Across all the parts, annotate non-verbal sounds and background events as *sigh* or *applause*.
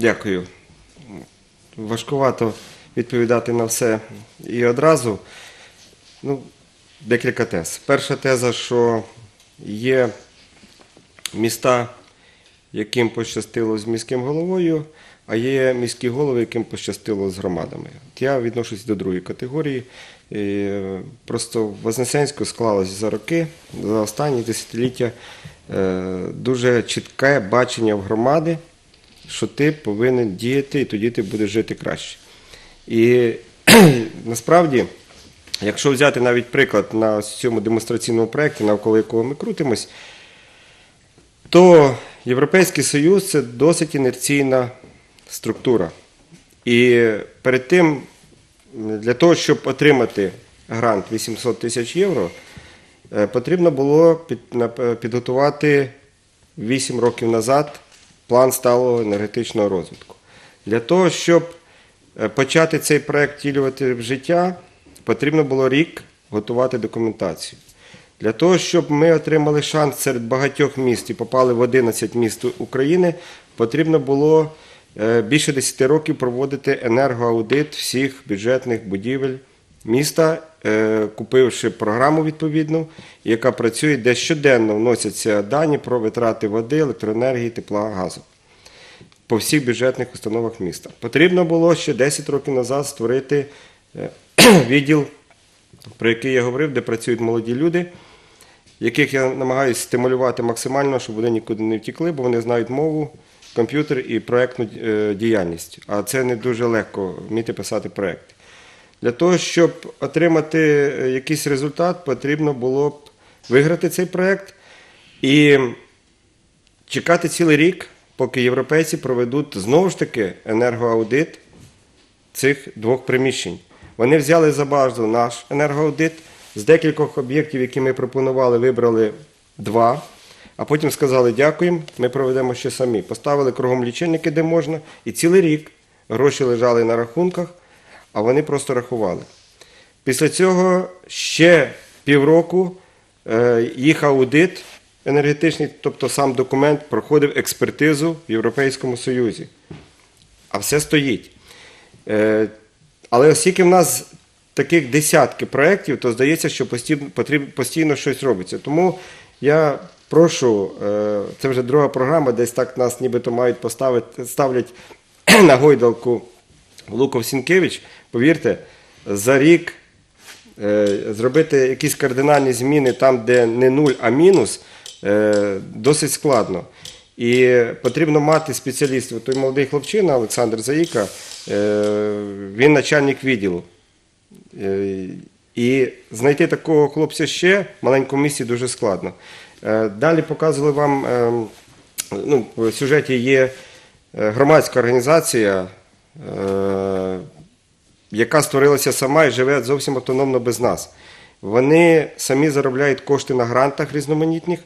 Дякую. Важкувато відповідати на все і одразу. Ну, декілька тез. Перша теза, що є міста, яким пощастило з міським головою, а є міські голови, яким пощастило з громадами. От я відношусь до другої категорії. Е, Просто в Вознесенську склалось за роки, за останні десятиліття е, дуже чітке бачення в громади, що ти повинен діяти, і тоді ти будеш жити краще. І *clears throat* насправді, якщо взяти навіть приклад на цьому демонстраційному проєкті, навколо якого ми крутимось, то Європейський Союз це досить інерційна структура. І перед тим, для того, щоб отримати грант 800 тисяч євро, е, потрібно було підготувати 8 років назад план сталого енергетичного розвитку. Для того, щоб е, почати цей проект втілювати в життя, потрібно було рік готувати документацію. Для того, щоб ми отримали шанс серед багатьох міст і попали в 11 міст України, потрібно було е, більше 10 років проводити енергоаудит всіх бюджетних будівель міста, е, купивши програму відповідну, яка працює, де щоденно вносяться дані про витрати води, електроенергії, тепла, газу по всіх бюджетних установах міста. Потрібно було ще 10 років назад створити е, *clears throat* відділ, про який я говорив, де працюють молоді люди, яких я намагаюся стимулювати максимально, щоб вони нікуди не втікли, бо вони знають мову, комп'ютер і проєктну е, діяльність. А це не дуже легко вміти писати проєкти. Для того, щоб отримати е, якийсь результат, потрібно було б виграти цей проєкт і чекати цілий рік, поки європейці проведуть знову ж таки енергоаудит цих двох приміщень. Вони взяли за базу наш енергоаудит. З декількох об'єктів, які ми пропонували, вибрали два. А потім сказали дякуємо, ми проведемо ще самі. Поставили кругом лічильники, де можна, і цілий рік гроші лежали на рахунках, а вони просто рахували. Після цього ще півроку е, їх аудит енергетичний, тобто сам документ, проходив експертизу в Європейському Союзі. А все стоїть. Е, Але оскільки в нас таких десятки проєктів, то здається, що постійно, щось робиться. Тому я прошу, е, це вже друга програма, десь так нас нібито мають поставити, ставлять *clears throat* на гойдалку Луков Сінкевич. Повірте, за рік е, зробити якісь кардинальні зміни там, де не нуль, а мінус, е, досить складно. І потрібно мати спеціалістів. Той молодий хлопчина Олександр Заїка, е, він начальник відділу. І знайти такого хлопця ще в маленькому місті дуже складно. Далі показували вам, е, ну, в сюжеті є громадська організація, яка створилася сама і живе зовсім автономно без нас. Вони самі заробляють кошти на грантах різноманітних.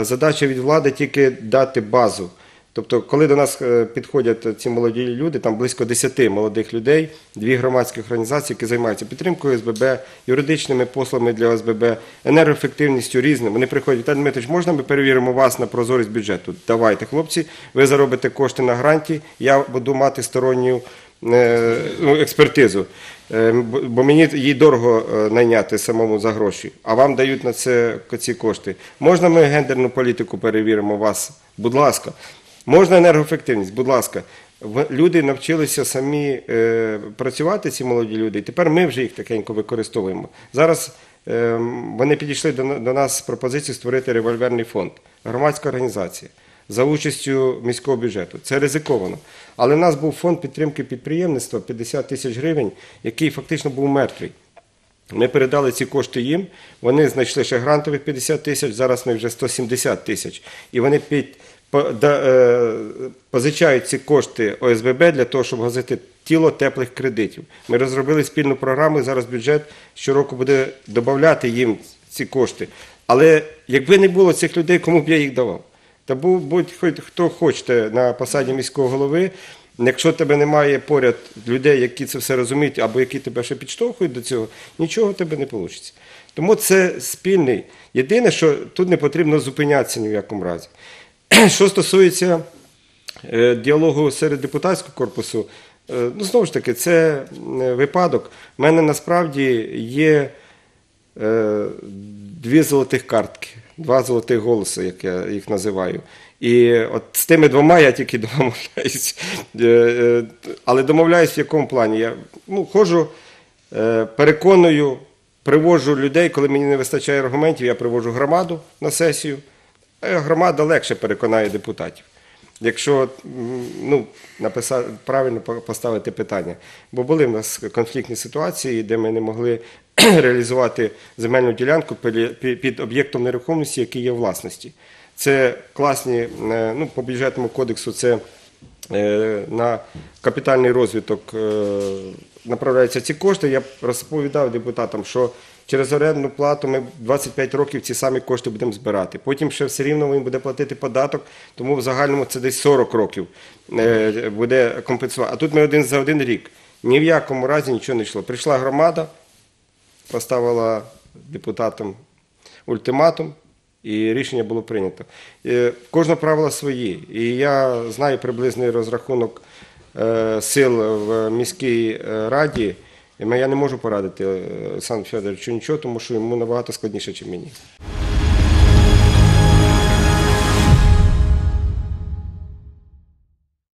Задача від влади тільки дати базу. Тобто, коли до нас е, підходять ці молоді люди, там близько 10 молодих людей, дві громадські організації, які займаються підтримкою ОСББ, юридичними послугами для ОСББ, енергоефективністю різним. Вони приходять, Віталій Дмитрович, можна ми перевіримо вас на прозорість бюджету? Давайте, хлопці, ви заробите кошти на гранті, я буду мати сторонню е, ну, експертизу. Е, бо- мені їй дорого найняти самому за гроші, а вам дають на це ці кошти. Можна ми гендерну політику перевіримо вас? Будь ласка. Можна енергоефективність, будь ласка. Люди навчилися самі е, працювати, ці молоді люди, і тепер ми вже їх такенько використовуємо. Зараз е, вони підійшли до, до нас з пропозицією створити револьверний фонд, громадська організація за участю міського бюджету. Це ризиковано. Але в нас був фонд підтримки підприємництва 50 тисяч гривень, який фактично був мертвий. Ми передали ці кошти їм. Вони знайшли ще грантових 50 тисяч. Зараз ми вже 170 тисяч. І вони під позичають ці кошти ОСББ для того, щоб газити тіло теплих кредитів. Ми розробили спільну програму. Зараз бюджет щороку буде додати їм ці кошти. Але якби не було цих людей, кому б я їх давав? Та був будь-хоч хто хочете на посаді міського голови. Якщо тебе немає поряд людей, які це все розуміють, або які тебе ще підштовхують до цього, нічого в тебе не вийде. Тому це спільний. Єдине, що тут не потрібно зупинятися ні в якому разі. *clears throat* Що стосується е, діалогу серед депутатського корпусу, е, ну знову ж таки, це е, випадок. У мене насправді є дві золотих картки, два золотих голоси, як я їх називаю. І от з тими двома я тільки *laughs* домовляюсь. Але домовляюсь в якому плані? Я ну, ходжу, переконую, привожу людей, коли мені не вистачає аргументів, я привожу громаду на сесію. А громада легше переконає депутатів. Якщо ну, написати, правильно по- поставити питання. Бо були в нас конфліктні ситуації, де ми не могли *clears throat* реалізувати земельну ділянку під об'єктом нерухомості, який є власності. Це класні, е, ну, по бюджетному кодексу, це е, на капітальний розвиток е, направляються ці кошти. Я розповідав депутатам, що через орендну плату ми 25 років ці самі кошти будемо збирати. Потім ще все рівно він буде платити податок, тому в загальному це десь 40 років е, буде компенсувати. А тут ми один за один рік. Ні в якому разі нічого не йшло. Прийшла громада, поставила депутатам ультиматум, і рішення було прийнято. Е, в Кожного правила свої. І я знаю приблизний розрахунок е, сил в міській раді. Я не можу порадити е, Олександру Федоровичу нічого, тому що йому набагато складніше, ніж мені.